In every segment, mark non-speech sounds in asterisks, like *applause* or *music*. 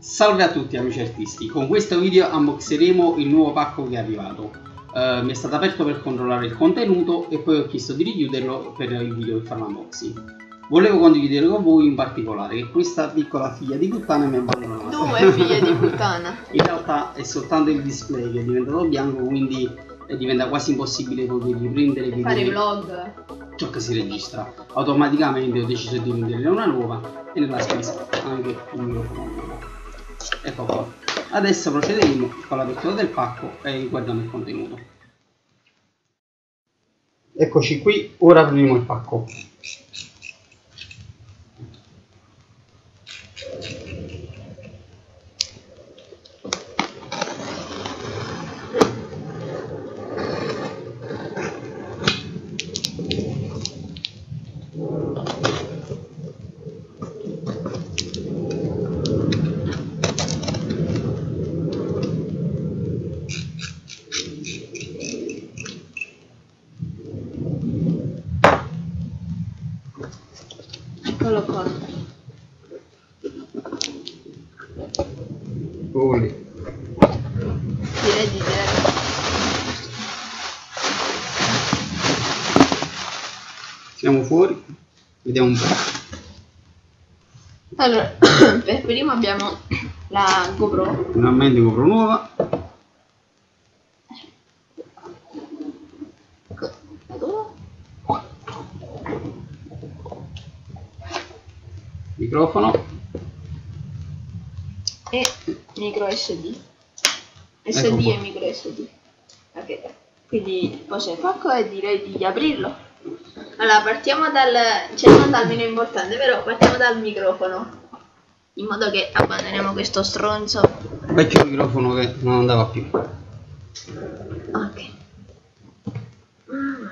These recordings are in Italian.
Salve a tutti amici artisti, con questo video unboxeremo il nuovo pacco che è arrivato. Uh, mi è stato aperto per controllare il contenuto e poi ho chiesto di richiuderlo per il video per fare l'unboxing. Volevo condividere con voi in particolare che questa piccola figlia di puttana mi ha abbandonato. Due figlie di puttana. *laughs* in realtà è soltanto il display che è diventato bianco, quindi diventa quasi impossibile poter riprendere fare vlog ciò che si registra automaticamente ho deciso di prendere una nuova e nella spesa anche il microfono nuovo ecco qua. Adesso procederemo con l'apertura del pacco e guardiamo il contenuto. Eccoci qui ora apriremo il pacco Eccolo qua. Poi. Direi di zero. Siamo fuori. Vediamo un po'. Allora, *coughs* per primo abbiamo la GoPro. Finalmente GoPro nuova. Microfono. E micro SD. Ecco SD qua. e micro SD. Ok. Quindi poso il pacco e direi di aprirlo. Allora, partiamo dal... cioè non dal meno importante, però partiamo dal microfono. In modo che abbandoniamo questo stronzo. Vecchio microfono che non andava più. Ok. Mm.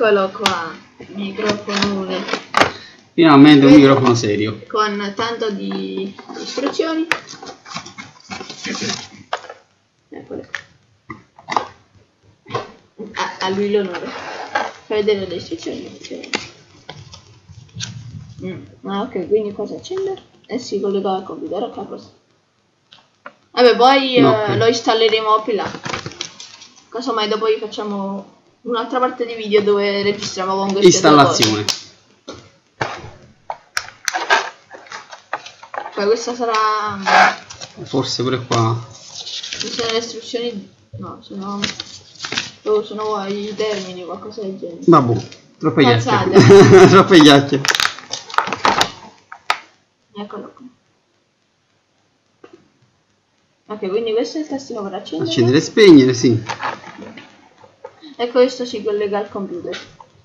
Eccolo qua, microfonone Finalmente un microfono serio. con tanto di istruzioni. Eccole. A, a lui l'onore. Fai vedere le istruzioni. Cioè. Mm, Ah ok, quindi cosa accende? E si collega al computer, ok cosa. Vabbè, poi No, eh, ok. lo installeremo più là. Casomai dopo gli facciamo un'altra parte di video dove registriamo con queste. Installazione. Poi questa sarà... Forse pure qua. Ci sono le istruzioni... No, sono... Oh, sono i termini, qualcosa del genere. Vabbè, troppe chiacchiere. *laughs* troppe chiacchiere. Eccolo qua. Ok, quindi questo è il tastino per accendere. Accendere e spegnere, sì. E questo si collega al computer.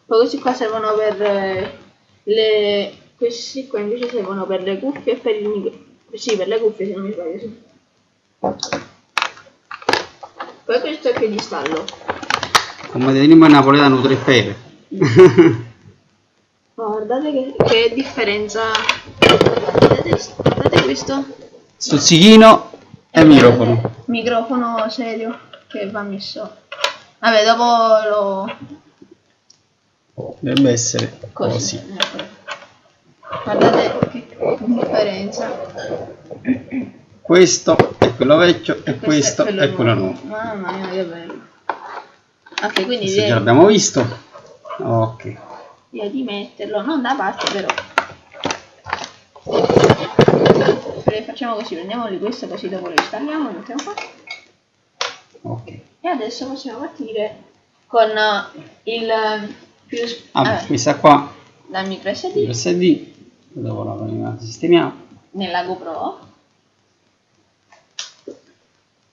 Poi questi qua servono per eh, le... Questi qua invece servono per le cuffie e per il micro... Sì, per le cuffie se non mi sbaglio, sì. Poi questo è il piedistallo. Come tenim in napoletano tre pere. Ma *laughs* guardate che, che differenza. Guardate, guardate questo Stuzzichino e microfono. microfono serio che va messo. Vabbè, dopo lo. Dovrebbe essere così. così. Guardate che differenza. Questo è quello vecchio e questo quello è quello nuovo. Mamma mia, che bello. Ok, quindi Questo già l'abbiamo visto. Ok. direi di metterlo, non da parte però. Facciamo così, prendiamoli questo così dopo lo installiamo, lo mettiamo qua. Ok. E adesso possiamo partire con eh, il eh, più Ah, eh, questa qua la micro SD il SD. Dopo la la sistemiamo. nella GoPro.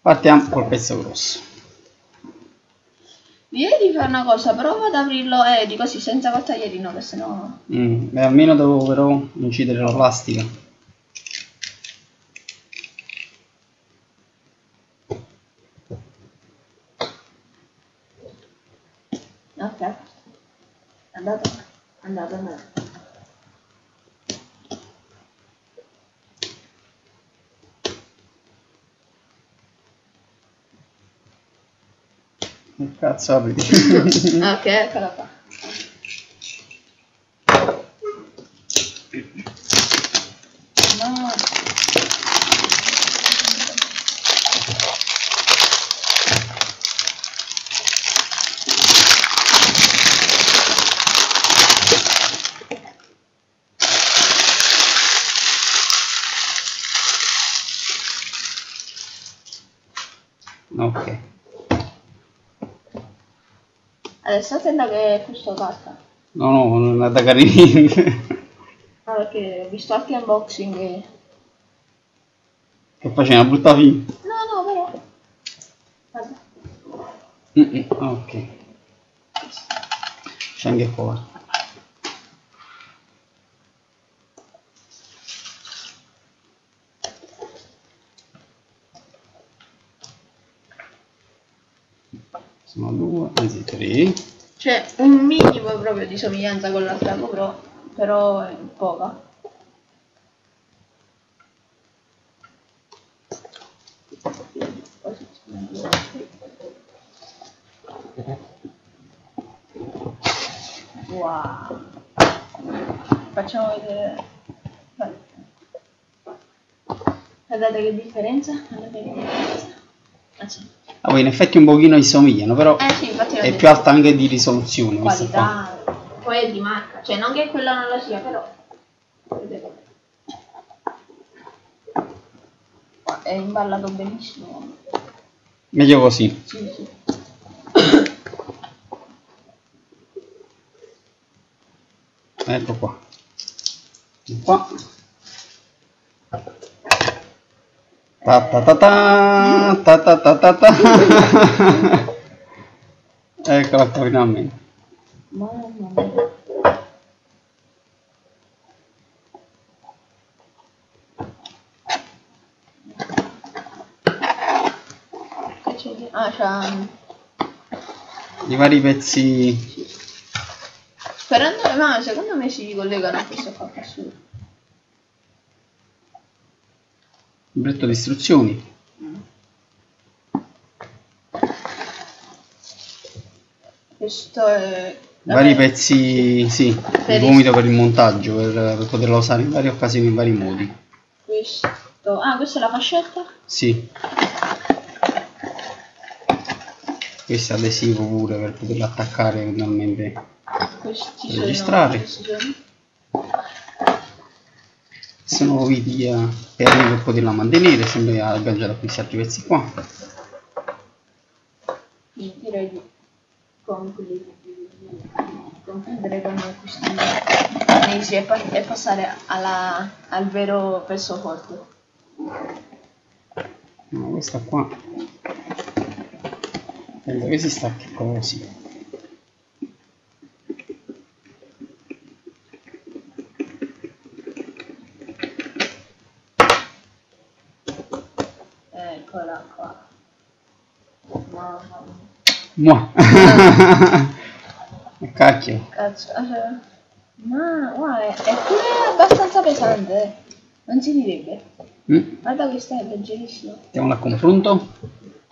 Partiamo col pezzo grosso. Direi di fare una cosa, prova ad aprirlo eh, di così senza taglierino, che sennò. Mm, beh, almeno devo però incidere la plastica. Ok. Andato. Andato, andato. Che cazzo apri? ok, eccola qua. Ok. Adesso attenta che questo carta. No, no, non è da carini. Ah, perché ho visto altri unboxing e... che faceva una brutta fine. No, no, però... Guarda. Mm, mm, ok. C'è anche qua. Sono due, anzi tre. C'è un minimo proprio di somiglianza con l'altra GoPro, però è poca. Wow. Facciamo vedere. Guardate che differenza. Guardate che differenza. Ah, in effetti un pochino si somigliano, però Eh sì, è più alta anche di risoluzione qualità, poi è di marca, cioè non che quella non lo sia, però è imballato benissimo. Meglio così. Sì, sì. Ecco qua. Qua. Ta ta ta ta, ta ta ta ta ta. *laughs* Eccola qua finalmente. Mamma mia. Ah, c'ha... I vari pezzi... Sperando, ma secondo me si ricollegano a questo qua qua su. Libretto di istruzioni. Questo è... Vari pezzi, sì, il gomito per il montaggio, per, per poterla usare in varie occasioni, in vari modi. Questo... Ah, questa è la fascetta? Sì. Questo è adesivo pure per poterlo attaccare eventualmente. Questi Registrare. sono... Sono viti eh, perni per poterla mantenere, sempre agganciato a questi altri pezzi qua. Direi di concludere, concludere con questi mesi e, pa- e passare alla- al vero pezzo forte. No, questa qua. Penso che si stacchi così. Eccola qua. Mamma. Mua. *laughs* Cacchio. Cazzo. eh, Ma guarda, è pure abbastanza pesante. Non si direbbe. Mm? Guarda questo è leggerissimo. Mettiamola a confronto.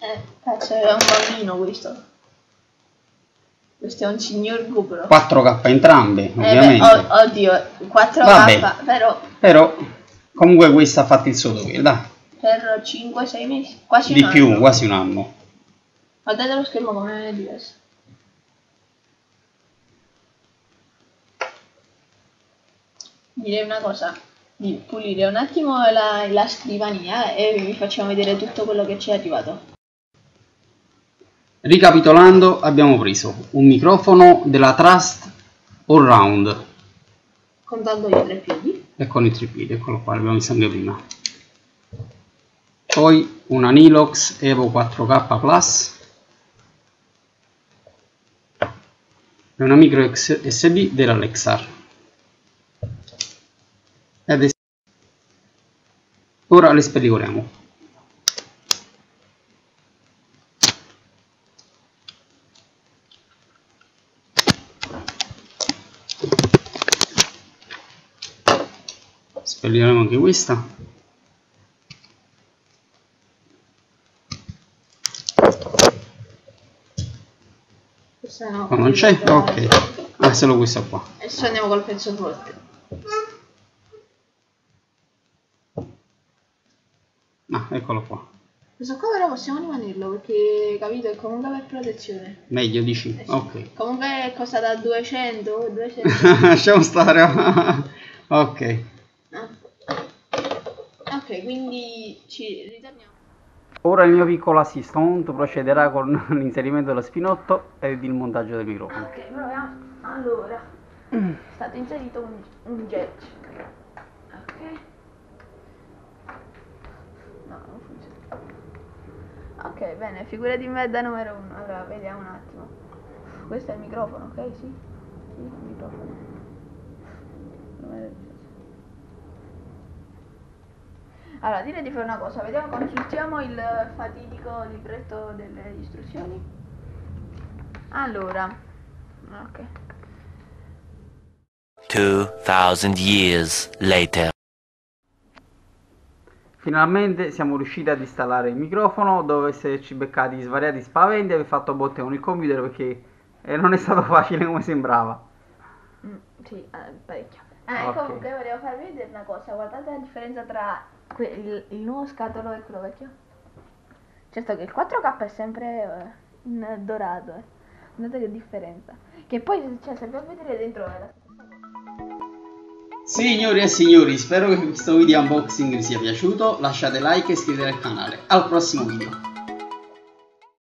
Eh, cazzo, è un bambino questo. Questo è un signor GoPro. 4K entrambe, Eh, beh, ovviamente. o- oddio, 4K, Vabbè. però Però comunque questa ha fatto il suo dovere, dai. Per 5-6 mesi, quasi Di un più, anno. quasi un anno. Guardate lo schermo come è diverso. Direi una cosa, di pulire un attimo la, la scrivania e vi facciamo vedere tutto quello che ci è arrivato. Ricapitolando, abbiamo preso un microfono della Trust All Round Contando i tre piedi. e con i tripidi, eccolo qua, l'abbiamo visto anche prima. Poi una Nilox Evo 4K Plus e una micro USB della. E adesso ora le spellicoliamo. Spellicoliamo anche questa. Se no... Oh, non c'è? Ok. Ah, solo questo qua. Adesso andiamo col pezzo forte. Ah, eccolo qua. Questo qua però possiamo rimanerlo perché capito è comunque per protezione. Meglio dici? Eh sì. Ok. Comunque costa da 200, 200. Lasciamo stare. *laughs* ok. Ah. Ok, quindi ci ritorniamo. Ora il mio piccolo assistant procederà con *laughs* l'inserimento dello spinotto ed il montaggio del microfono. Ok, proviamo. Allora, è stato inserito un, un jack. Ok. No, non funziona. Ok, bene, figura di merda numero uno. Allora, vediamo un attimo. Questo è il microfono, ok? Sì? Sì, il microfono. Numero- Allora, direi di fare una cosa, vediamo, consultiamo il fatidico libretto delle istruzioni. Allora, ok. 2,000 years later. Finalmente siamo riusciti ad installare il microfono dopo esserci beccati svariati spaventi e aver fatto botte con il computer perché eh, non è stato facile come sembrava. Mm, sì, eh, parecchio. Ah, Ok. e comunque volevo farvi vedere una cosa, guardate la differenza tra il, il nuovo scatolo e quello vecchio. Certo che il 4K è sempre eh, in dorato, eh. guardate che differenza. Che poi, cioè, se a vedere dentro è la stessa cosa. Signori e signori, spero che questo video unboxing vi sia piaciuto. Lasciate like e iscrivetevi al canale. Al prossimo video.